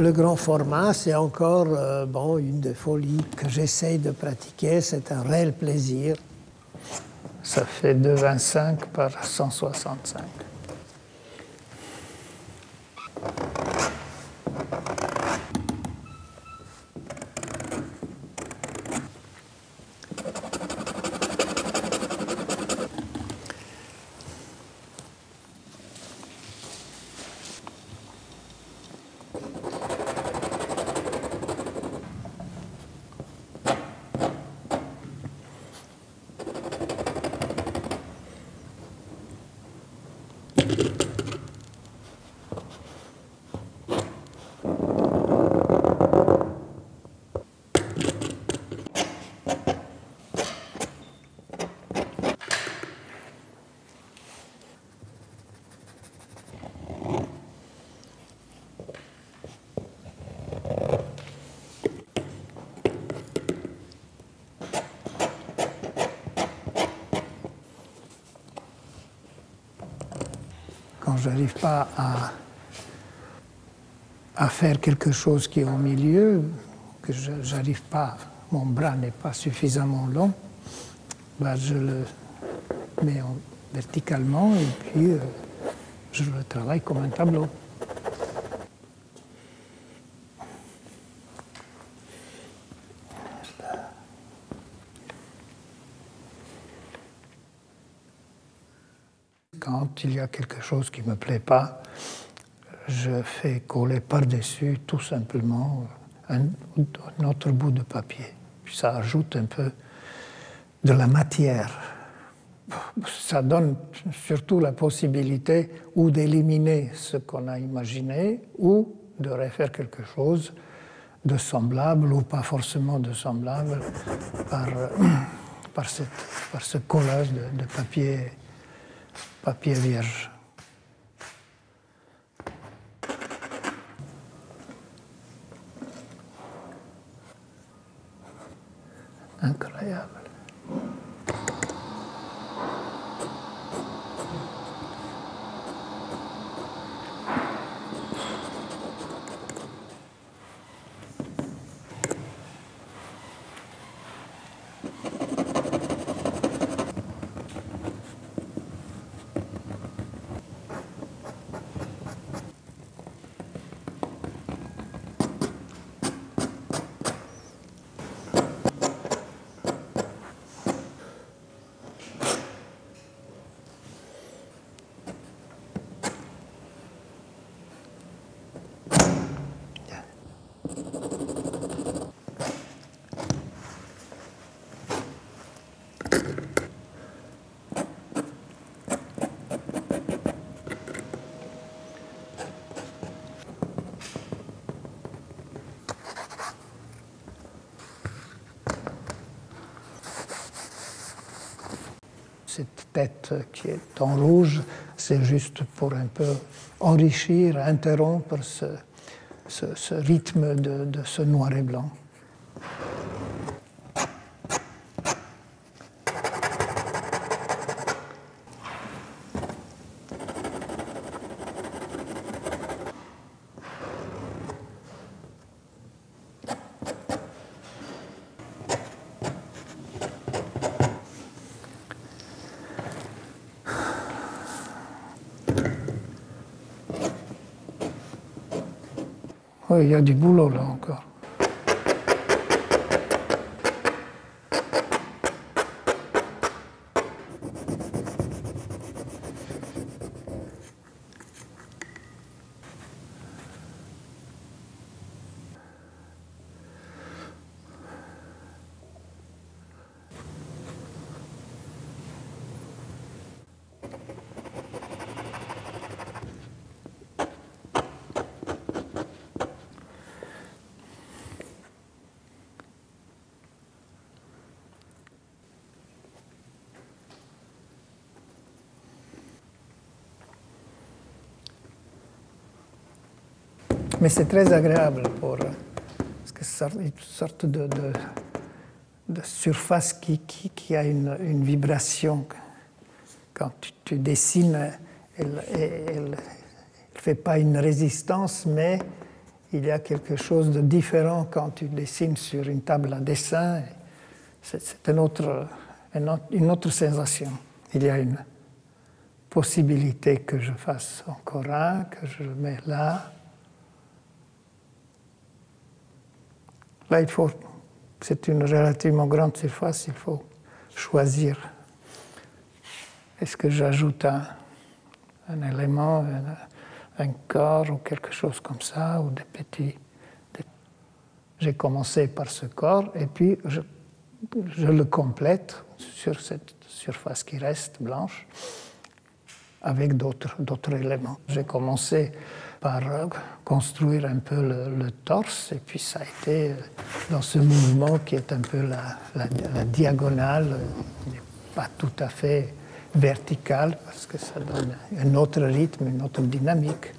Le grand format, c'est encore euh, bon, une des folies que j'essaye de pratiquer. C'est un réel plaisir. Ça fait 2,25 par 165. Quand je n'arrive pas à, faire quelque chose qui est au milieu, que je n'arrive pas, mon bras n'est pas suffisamment long, ben je le mets en, verticalement et puis euh, je le travaille comme un tableau. Quand il y a quelque chose qui ne me plaît pas, je fais coller par-dessus tout simplement un, autre bout de papier. Puis ça ajoute un peu de la matière. Ça donne surtout la possibilité ou d'éliminer ce qu'on a imaginé ou de refaire quelque chose de semblable ou pas forcément de semblable par, cette, par ce collage de papier papier vierge. Cette tête qui est en rouge, c'est juste pour un peu enrichir, interrompre ce, rythme de, ce noir et blanc. Oui, il y a du boulot là encore. Mais c'est très agréable pour. Parce que c'est une sorte de, surface qui, a une, vibration. Quand tu, dessines, elle ne fait pas une résistance, mais il y a quelque chose de différent quand tu dessines sur une table à dessin. C'est une autre, une autre sensation. Il y a une possibilité que je fasse encore un, que je mets là. Là, il faut, c'est une relativement grande surface, il faut choisir. Est-ce que j'ajoute un, un élément, un, corps ou quelque chose comme ça, ou des petits. J'ai commencé par ce corps et puis je, le complète sur cette surface qui reste blanche avec d'autres éléments. J'ai commencé par construire un peu le, torse, et puis ça a été dans ce mouvement qui est un peu la, la, la diagonale, pas tout à fait verticale, parce que ça donne un autre rythme, une autre dynamique.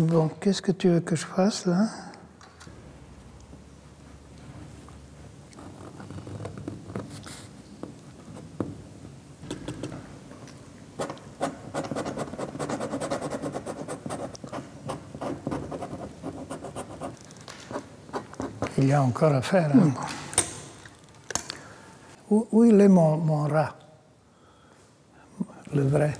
Bon, qu'est-ce que tu veux que je fasse là? Il y a encore à faire. Hein. Où, où, il est mon, mon rat? Le vrai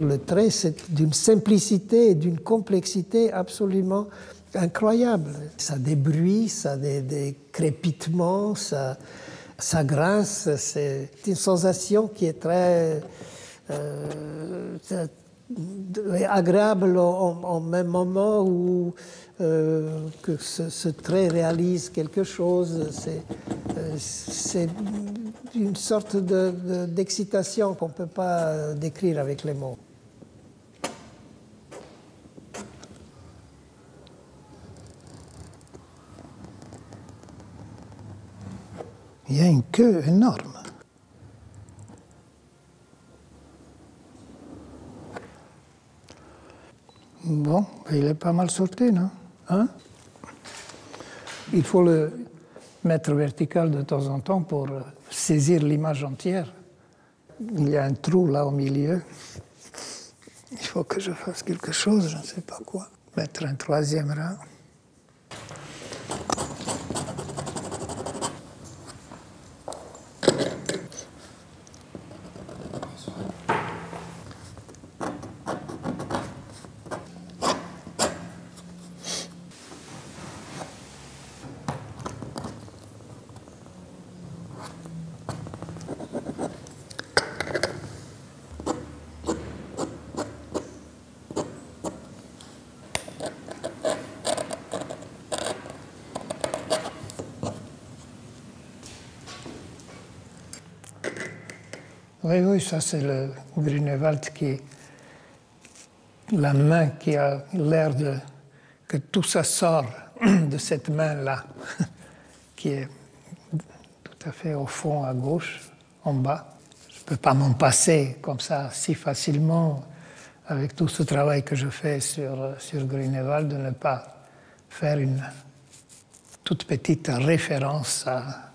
le trait, c'est d'une simplicité et d'une complexité absolument incroyable. Ça a des bruits, ça a des, crépitements, ça, grince. C'est une sensation qui est très euh, agréable en, même moment où euh, ce, trait réalise quelque chose. C'est euh, une sorte d'excitation qu'on ne peut pas décrire avec les mots. Il y a une queue énorme. Bon, il est pas mal sorti, non? Hein? Il faut le mettre vertical de temps en temps pour saisir l'image entière. Il y a un trou là au milieu. Il faut que je fasse quelque chose, je ne sais pas quoi. Mettre un troisième rang. Oui, oui, ça c'est le Grunewald qui. La main qui a l'air de. que tout ça sort de cette main-là, qui est tout à fait au fond à gauche, en bas. Je ne peux pas m'en passer comme ça si facilement avec tout ce travail que je fais sur, sur Grunewald, de ne pas faire une toute petite référence à,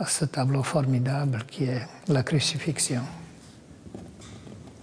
à ce tableau formidable qui est la crucifixion.